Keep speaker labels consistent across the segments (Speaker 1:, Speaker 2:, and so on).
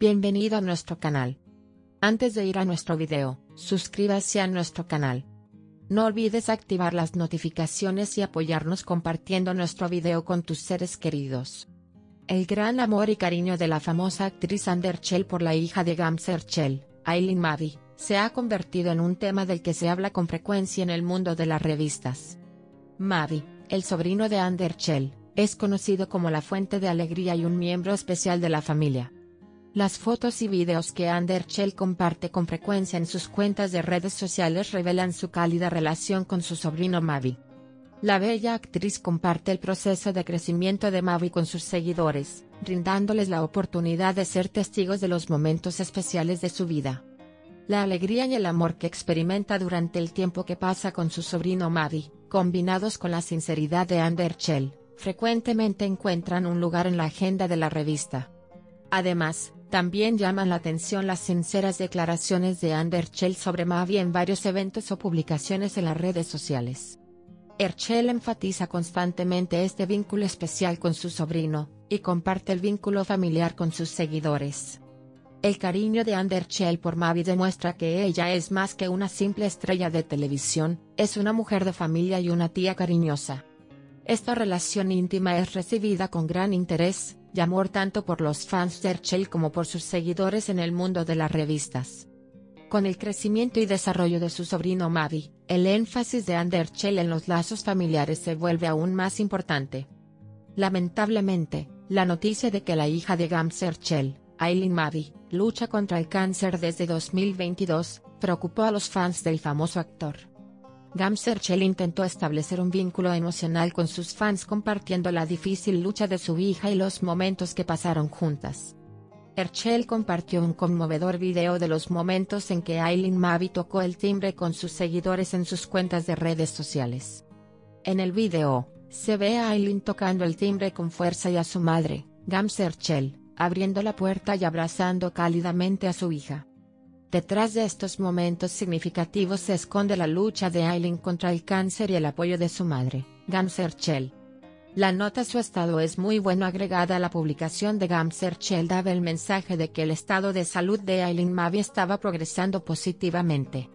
Speaker 1: Bienvenido a nuestro canal. Antes de ir a nuestro video, suscríbase a nuestro canal. No olvides activar las notificaciones y apoyarnos compartiendo nuestro video con tus seres queridos. El gran amor y cariño de la famosa actriz Ander Chell por la hija de Gamser Chell, Aileen Mavi, se ha convertido en un tema del que se habla con frecuencia en el mundo de las revistas. Mavi, el sobrino de Ander Chell, es conocido como la fuente de alegría y un miembro especial de la familia. Las fotos y videos que Ander Chell comparte con frecuencia en sus cuentas de redes sociales revelan su cálida relación con su sobrino Mavi. La bella actriz comparte el proceso de crecimiento de Mavi con sus seguidores, brindándoles la oportunidad de ser testigos de los momentos especiales de su vida. La alegría y el amor que experimenta durante el tiempo que pasa con su sobrino Mavi, combinados con la sinceridad de Ander Chell, frecuentemente encuentran un lugar en la agenda de la revista. Además, también llaman la atención las sinceras declaraciones de Ander Chell sobre Mavi en varios eventos o publicaciones en las redes sociales. Erchel enfatiza constantemente este vínculo especial con su sobrino, y comparte el vínculo familiar con sus seguidores. El cariño de Ander por Mavi demuestra que ella es más que una simple estrella de televisión, es una mujer de familia y una tía cariñosa. Esta relación íntima es recibida con gran interés, y amor tanto por los fans de Erchel como por sus seguidores en el mundo de las revistas. Con el crecimiento y desarrollo de su sobrino Mavi, el énfasis de Anderchel en los lazos familiares se vuelve aún más importante. Lamentablemente, la noticia de que la hija de Gamser Aileen Mavi, lucha contra el cáncer desde 2022, preocupó a los fans del famoso actor. Gamser Chell intentó establecer un vínculo emocional con sus fans compartiendo la difícil lucha de su hija y los momentos que pasaron juntas. Erchel compartió un conmovedor video de los momentos en que Aileen Mavi tocó el timbre con sus seguidores en sus cuentas de redes sociales. En el video, se ve a Aileen tocando el timbre con fuerza y a su madre, Gamser Chell, abriendo la puerta y abrazando cálidamente a su hija. Detrás de estos momentos significativos se esconde la lucha de Aileen contra el cáncer y el apoyo de su madre, Gamser Chell. La nota su estado es muy bueno agregada a la publicación de Gamser Chell daba el mensaje de que el estado de salud de Aileen Mavi estaba progresando positivamente.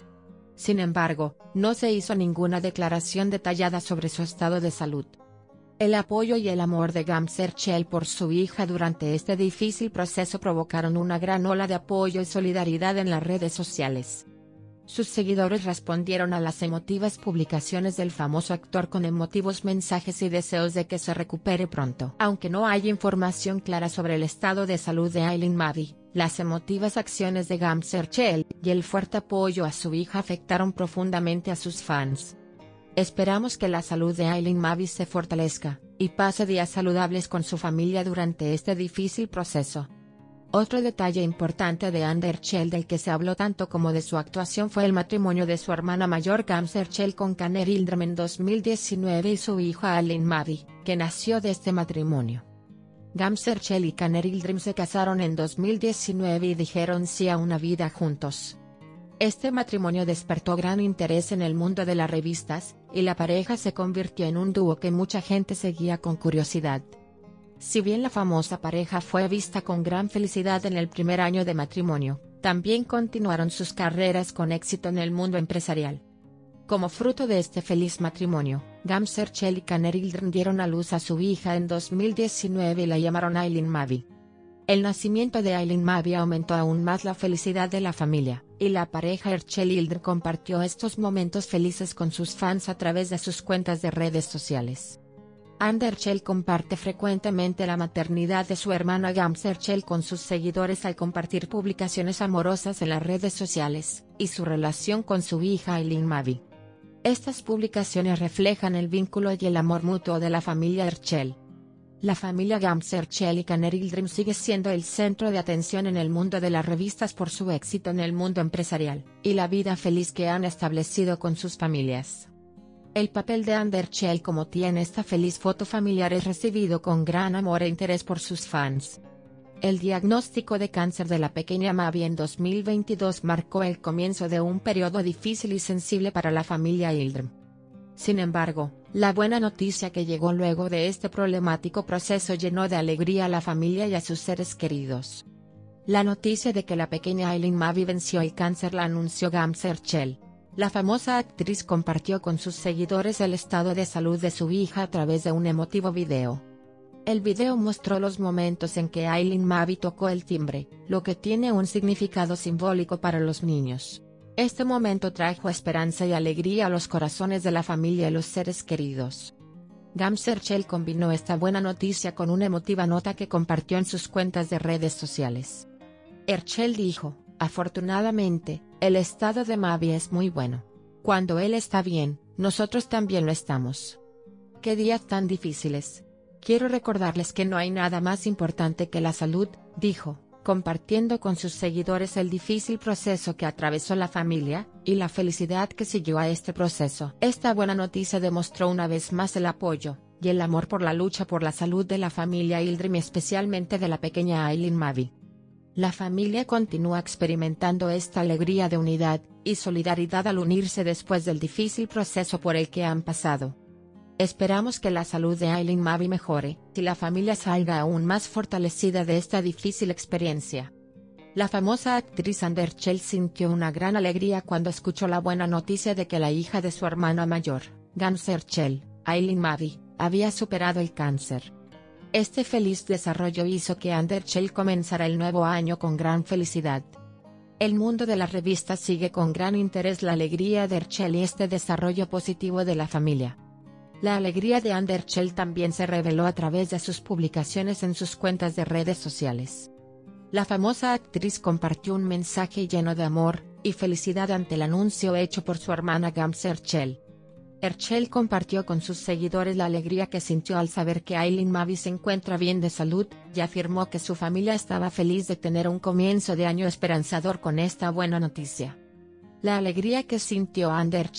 Speaker 1: Sin embargo, no se hizo ninguna declaración detallada sobre su estado de salud. El apoyo y el amor de Gamser Chell por su hija durante este difícil proceso provocaron una gran ola de apoyo y solidaridad en las redes sociales. Sus seguidores respondieron a las emotivas publicaciones del famoso actor con emotivos mensajes y deseos de que se recupere pronto. Aunque no hay información clara sobre el estado de salud de Aileen Mavi, las emotivas acciones de Gamser Chell y el fuerte apoyo a su hija afectaron profundamente a sus fans. Esperamos que la salud de Aileen Mavis se fortalezca, y pase días saludables con su familia durante este difícil proceso. Otro detalle importante de Ander Chell del que se habló tanto como de su actuación fue el matrimonio de su hermana mayor Gamser Chell con Kanner Ildram en 2019 y su hija Aileen Mavi, que nació de este matrimonio. Gamser Chell y Kanner Ildrim se casaron en 2019 y dijeron sí a una vida juntos. Este matrimonio despertó gran interés en el mundo de las revistas, y la pareja se convirtió en un dúo que mucha gente seguía con curiosidad. Si bien la famosa pareja fue vista con gran felicidad en el primer año de matrimonio, también continuaron sus carreras con éxito en el mundo empresarial. Como fruto de este feliz matrimonio, Gamser Chell y Kanner dieron a luz a su hija en 2019 y la llamaron Aileen Mavi. El nacimiento de Aileen Mavi aumentó aún más la felicidad de la familia, y la pareja Hildr compartió estos momentos felices con sus fans a través de sus cuentas de redes sociales. Anderchel comparte frecuentemente la maternidad de su hermana Gamserchel con sus seguidores al compartir publicaciones amorosas en las redes sociales, y su relación con su hija Aileen Mavi. Estas publicaciones reflejan el vínculo y el amor mutuo de la familia Erchel. La familia Gamser Chell y Kanner Dream sigue siendo el centro de atención en el mundo de las revistas por su éxito en el mundo empresarial, y la vida feliz que han establecido con sus familias. El papel de Ander Chell como tiene esta feliz foto familiar es recibido con gran amor e interés por sus fans. El diagnóstico de cáncer de la pequeña Mavi en 2022 marcó el comienzo de un periodo difícil y sensible para la familia Ildrim. Sin embargo, la buena noticia que llegó luego de este problemático proceso llenó de alegría a la familia y a sus seres queridos. La noticia de que la pequeña Aileen Mavi venció el cáncer la anunció Gamser Chell. La famosa actriz compartió con sus seguidores el estado de salud de su hija a través de un emotivo video. El video mostró los momentos en que Aileen Mavi tocó el timbre, lo que tiene un significado simbólico para los niños. Este momento trajo esperanza y alegría a los corazones de la familia y los seres queridos. Gamser Chell combinó esta buena noticia con una emotiva nota que compartió en sus cuentas de redes sociales. Erchel dijo, afortunadamente, el estado de Mavi es muy bueno. Cuando él está bien, nosotros también lo estamos. Qué días tan difíciles. Quiero recordarles que no hay nada más importante que la salud, dijo, compartiendo con sus seguidores el difícil proceso que atravesó la familia, y la felicidad que siguió a este proceso. Esta buena noticia demostró una vez más el apoyo, y el amor por la lucha por la salud de la familia Ildrim y especialmente de la pequeña Aileen Mavi. La familia continúa experimentando esta alegría de unidad y solidaridad al unirse después del difícil proceso por el que han pasado. Esperamos que la salud de Aileen Mavi mejore y la familia salga aún más fortalecida de esta difícil experiencia. La famosa actriz Anderchel sintió una gran alegría cuando escuchó la buena noticia de que la hija de su hermana mayor, Ganser Chell, Aileen Mavi, había superado el cáncer. Este feliz desarrollo hizo que Underchell comenzara el nuevo año con gran felicidad. El mundo de la revista sigue con gran interés la alegría de Erchel y este desarrollo positivo de la familia. La alegría de Underchell también se reveló a través de sus publicaciones en sus cuentas de redes sociales. La famosa actriz compartió un mensaje lleno de amor y felicidad ante el anuncio hecho por su hermana Gams Erchel. Erchel compartió con sus seguidores la alegría que sintió al saber que Aileen Mavi se encuentra bien de salud, y afirmó que su familia estaba feliz de tener un comienzo de año esperanzador con esta buena noticia. La alegría que sintió Ander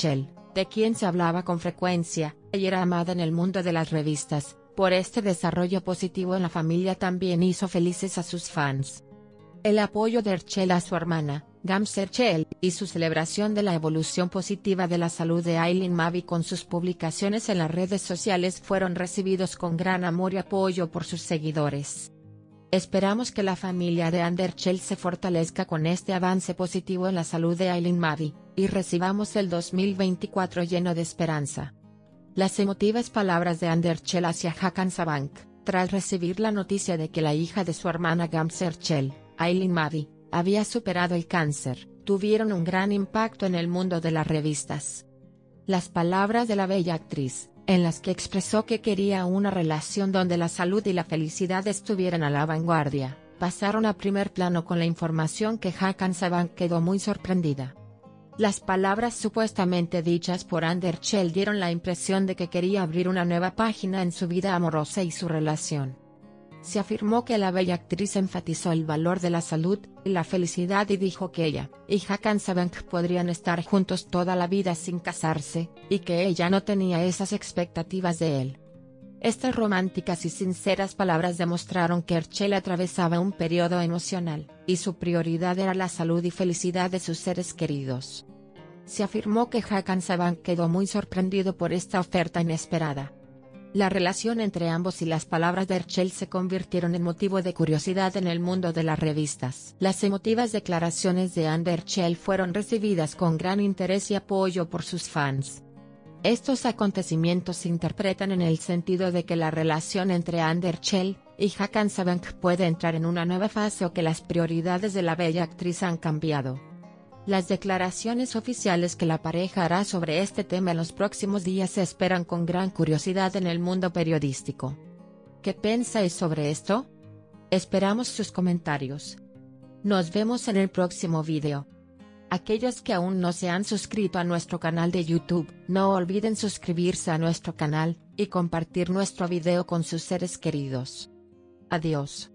Speaker 1: de quien se hablaba con frecuencia, y era amada en el mundo de las revistas, por este desarrollo positivo en la familia también hizo felices a sus fans. El apoyo de Erchel a su hermana, Gamser Chell, y su celebración de la evolución positiva de la salud de Aileen Mavi con sus publicaciones en las redes sociales fueron recibidos con gran amor y apoyo por sus seguidores. Esperamos que la familia de Anderchel se fortalezca con este avance positivo en la salud de Aileen Mavi, y recibamos el 2024 lleno de esperanza. Las emotivas palabras de Anderchel hacia Hakan Sabank, tras recibir la noticia de que la hija de su hermana Gamser Chell, Aileen Mavi, había superado el cáncer, tuvieron un gran impacto en el mundo de las revistas. Las palabras de la bella actriz, en las que expresó que quería una relación donde la salud y la felicidad estuvieran a la vanguardia, pasaron a primer plano con la información que Hakan Saban quedó muy sorprendida. Las palabras supuestamente dichas por Ander Chell dieron la impresión de que quería abrir una nueva página en su vida amorosa y su relación. Se afirmó que la bella actriz enfatizó el valor de la salud y la felicidad y dijo que ella y Hakan Sabank podrían estar juntos toda la vida sin casarse, y que ella no tenía esas expectativas de él. Estas románticas y sinceras palabras demostraron que Erchel atravesaba un periodo emocional, y su prioridad era la salud y felicidad de sus seres queridos. Se afirmó que Hakan Sabank quedó muy sorprendido por esta oferta inesperada, la relación entre ambos y las palabras de Herschel se convirtieron en motivo de curiosidad en el mundo de las revistas. Las emotivas declaraciones de Anne Herschel fueron recibidas con gran interés y apoyo por sus fans. Estos acontecimientos se interpretan en el sentido de que la relación entre Anne Herschel y Hakan Sabank puede entrar en una nueva fase o que las prioridades de la bella actriz han cambiado. Las declaraciones oficiales que la pareja hará sobre este tema en los próximos días se esperan con gran curiosidad en el mundo periodístico. ¿Qué pensáis sobre esto? Esperamos sus comentarios. Nos vemos en el próximo video. Aquellos que aún no se han suscrito a nuestro canal de YouTube, no olviden suscribirse a nuestro canal, y compartir nuestro video con sus seres queridos. Adiós.